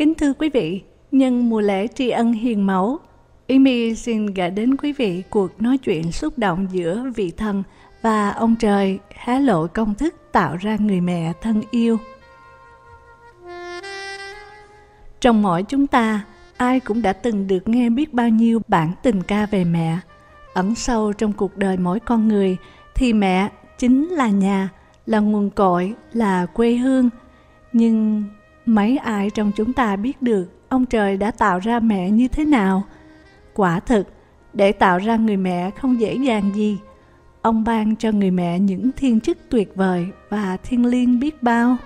Kính thưa quý vị, nhân mùa lễ tri ân hiền mẫu, Amy xin gửi đến quý vị cuộc nói chuyện xúc động giữa vị thần và ông trời hé lộ công thức tạo ra người mẹ thân yêu. Trong mỗi chúng ta, ai cũng đã từng được nghe biết bao nhiêu bản tình ca về mẹ. Ẩn sâu trong cuộc đời mỗi con người thì mẹ chính là nhà, là nguồn cội, là quê hương. Nhưng mấy ai trong chúng ta biết được ông trời đã tạo ra mẹ như thế nào? Quả thực, để tạo ra người mẹ không dễ dàng gì. Ông ban cho người mẹ những thiên chức tuyệt vời và thiên liêng biết bao.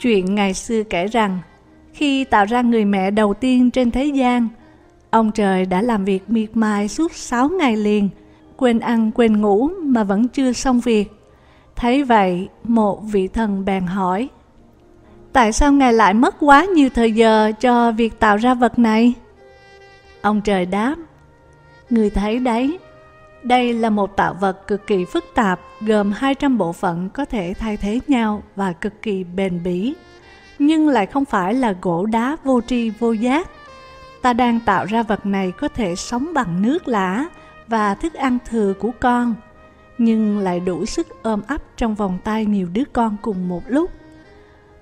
Chuyện ngày xưa kể rằng, khi tạo ra người mẹ đầu tiên trên thế gian, ông trời đã làm việc miệt mài suốt 6 ngày liền, quên ăn quên ngủ mà vẫn chưa xong việc. Thấy vậy, một vị thần bèn hỏi, Tại sao Ngài lại mất quá nhiều thời giờ cho việc tạo ra vật này? Ông trời đáp, Người thấy đấy, đây là một tạo vật cực kỳ phức tạp, gồm 200 bộ phận có thể thay thế nhau và cực kỳ bền bỉ, nhưng lại không phải là gỗ đá vô tri vô giác. Ta đang tạo ra vật này có thể sống bằng nước lã và thức ăn thừa của con, nhưng lại đủ sức ôm ấp trong vòng tay nhiều đứa con cùng một lúc.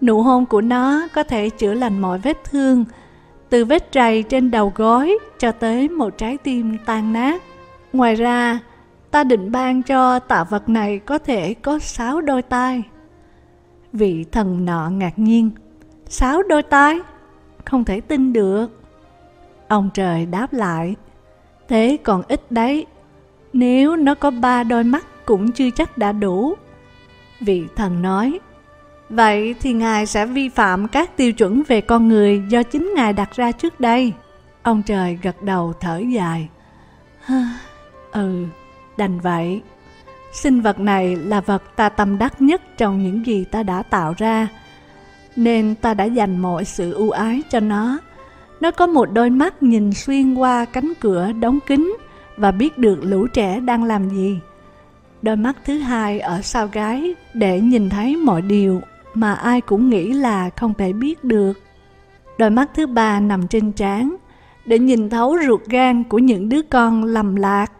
Nụ hôn của nó có thể chữa lành mọi vết thương, từ vết trầy trên đầu gối cho tới một trái tim tan nát. Ngoài ra, ta định ban cho tạo vật này có thể có sáu đôi tai. Vị thần nọ ngạc nhiên, sáu đôi tai? Không thể tin được. Ông trời đáp lại, thế còn ít đấy, nếu nó có ba đôi mắt cũng chưa chắc đã đủ. Vị thần nói, Vậy thì Ngài sẽ vi phạm các tiêu chuẩn về con người do chính Ngài đặt ra trước đây. Ông trời gật đầu thở dài. ừ, đành vậy. Sinh vật này là vật ta tâm đắc nhất trong những gì ta đã tạo ra. Nên ta đã dành mọi sự ưu ái cho nó. Nó có một đôi mắt nhìn xuyên qua cánh cửa đóng kín và biết được lũ trẻ đang làm gì. Đôi mắt thứ hai ở sau gái để nhìn thấy mọi điều mà ai cũng nghĩ là không thể biết được. Đôi mắt thứ ba nằm trên trán để nhìn thấu ruột gan của những đứa con lầm lạc.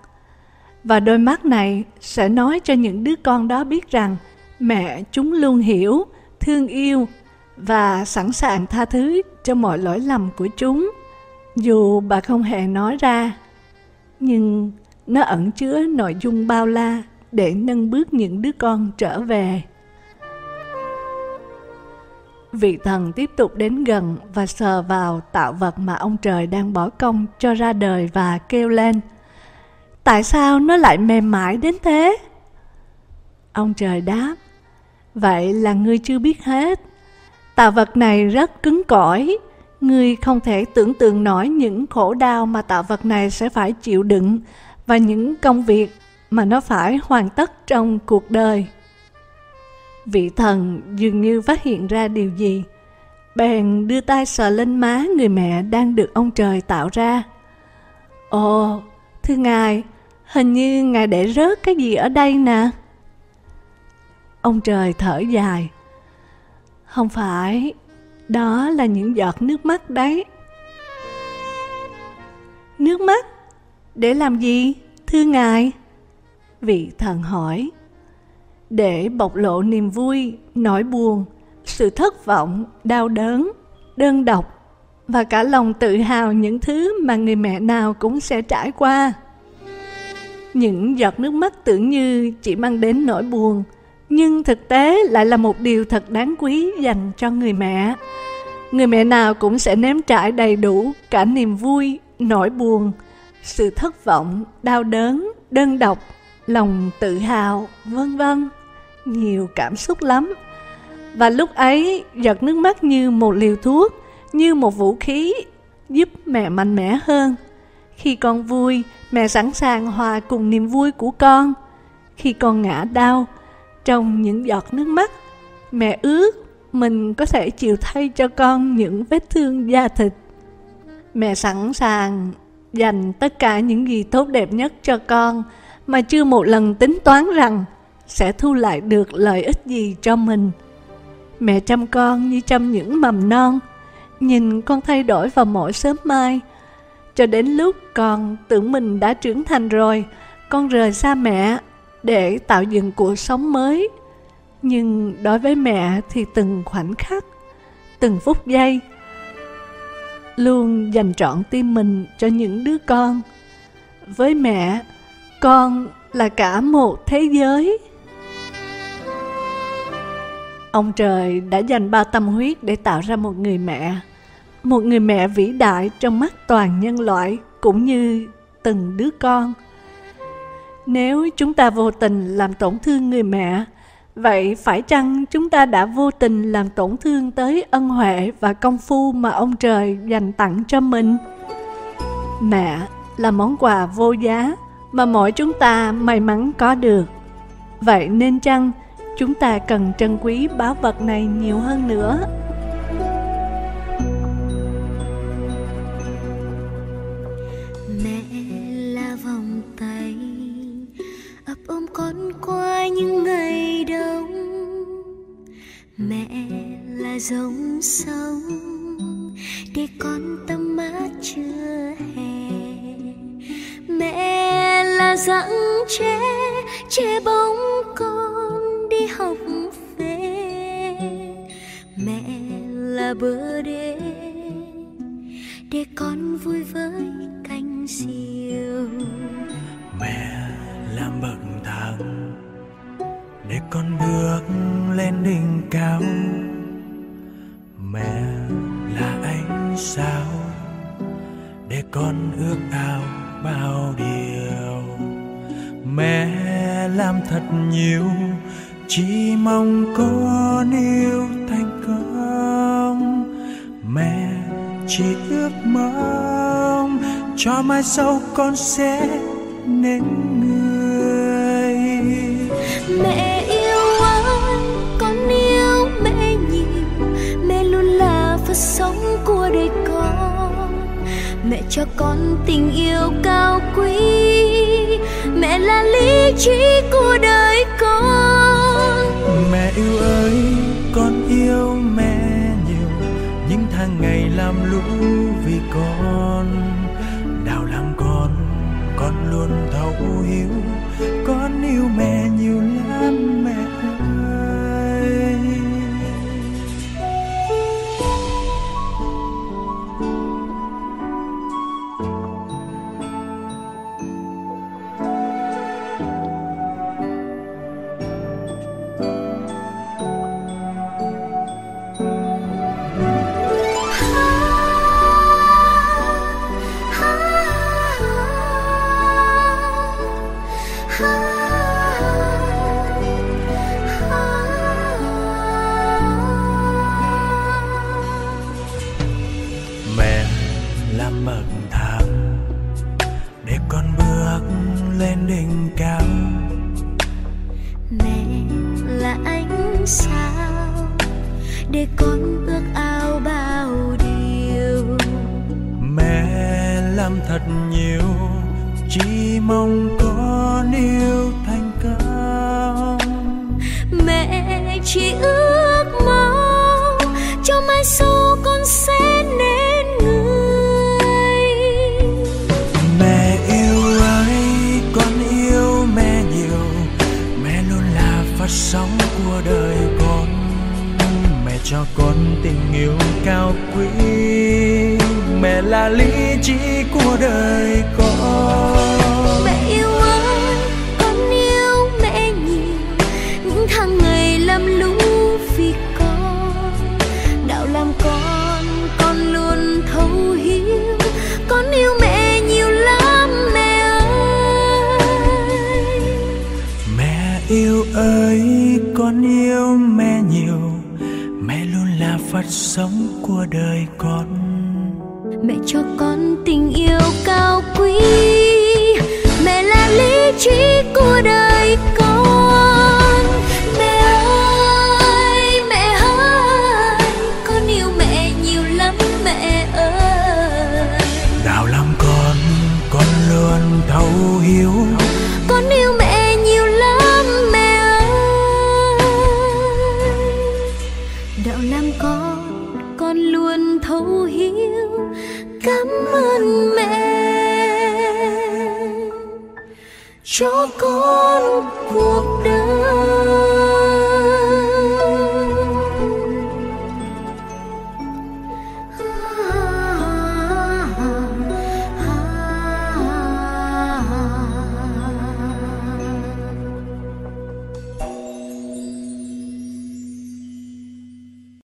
Và đôi mắt này sẽ nói cho những đứa con đó biết rằng mẹ chúng luôn hiểu, thương yêu và sẵn sàng tha thứ cho mọi lỗi lầm của chúng. Dù bà không hề nói ra, nhưng nó ẩn chứa nội dung bao la để nâng bước những đứa con trở về. Vị thần tiếp tục đến gần và sờ vào tạo vật mà ông trời đang bỏ công cho ra đời và kêu lên. Tại sao nó lại mềm mại đến thế? Ông trời đáp, vậy là ngươi chưa biết hết. Tạo vật này rất cứng cỏi, ngươi không thể tưởng tượng nổi những khổ đau mà tạo vật này sẽ phải chịu đựng và những công việc mà nó phải hoàn tất trong cuộc đời. Vị thần dường như phát hiện ra điều gì, bèn đưa tay sờ lên má người mẹ đang được ông trời tạo ra. Ồ, thưa ngài, hình như ngài để rớt cái gì ở đây nè. Ông trời thở dài. Không phải, đó là những giọt nước mắt đấy. Nước mắt? Để làm gì, thưa ngài? Vị thần hỏi để bộc lộ niềm vui, nỗi buồn, sự thất vọng, đau đớn, đơn độc và cả lòng tự hào những thứ mà người mẹ nào cũng sẽ trải qua. Những giọt nước mắt tưởng như chỉ mang đến nỗi buồn, nhưng thực tế lại là một điều thật đáng quý dành cho người mẹ. Người mẹ nào cũng sẽ nếm trải đầy đủ cả niềm vui, nỗi buồn, sự thất vọng, đau đớn, đơn độc, lòng tự hào, vân vân nhiều cảm xúc lắm. Và lúc ấy, giọt nước mắt như một liều thuốc, như một vũ khí, giúp mẹ mạnh mẽ hơn. Khi con vui, mẹ sẵn sàng hòa cùng niềm vui của con. Khi con ngã đau, trong những giọt nước mắt, mẹ ước mình có thể chịu thay cho con những vết thương da thịt. Mẹ sẵn sàng dành tất cả những gì tốt đẹp nhất cho con mà chưa một lần tính toán rằng sẽ thu lại được lợi ích gì cho mình. Mẹ chăm con như chăm những mầm non, nhìn con thay đổi vào mỗi sớm mai. Cho đến lúc con tưởng mình đã trưởng thành rồi, con rời xa mẹ để tạo dựng cuộc sống mới. Nhưng đối với mẹ thì từng khoảnh khắc, từng phút giây, luôn dành trọn tim mình cho những đứa con. Với mẹ, con là cả một thế giới. Ông trời đã dành bao tâm huyết để tạo ra một người mẹ, một người mẹ vĩ đại trong mắt toàn nhân loại cũng như từng đứa con. Nếu chúng ta vô tình làm tổn thương người mẹ, vậy phải chăng chúng ta đã vô tình làm tổn thương tới ân huệ và công phu mà ông trời dành tặng cho mình? Mẹ là món quà vô giá mà mỗi chúng ta may mắn có được. Vậy nên chăng chúng ta cần trân quý báu vật này nhiều hơn nữa? Mẹ là vòng tay, ấp ôm con qua những ngày đông Mẹ là dòng sông, để con tâm mát chưa hè mẹ là rặng tre bờ đê, để con vui với cánh diều mẹ làm bậc thang, để con bước lên đỉnh cao. Mẹ là ánh sao, để con ước ao bao điều. Mẹ làm thật nhiều, chỉ mong con yêu chỉ ước mong cho mai sau con sẽ nên người. Mẹ yêu anh con yêu mẹ nhiều mẹ luôn là phật sống của đời con. Mẹ cho con tình yêu cao quý. Mẹ là lý trí của đời con. Mẹ yêu ơi hàng ngày làm lũ vì con đào làm con con luôn thấu hiểu mẹ làm bậc thang để con bước lên đỉnh cao. Mẹ là ánh sao để con ước ao bao điều. Mẹ làm thật nhiều chỉ mong con yêu thành công mẹ chỉ ước mong cho mai sau phát sóng của đời con. Mẹ cho con tình yêu cao quý. Mẹ là lý trí của đời con.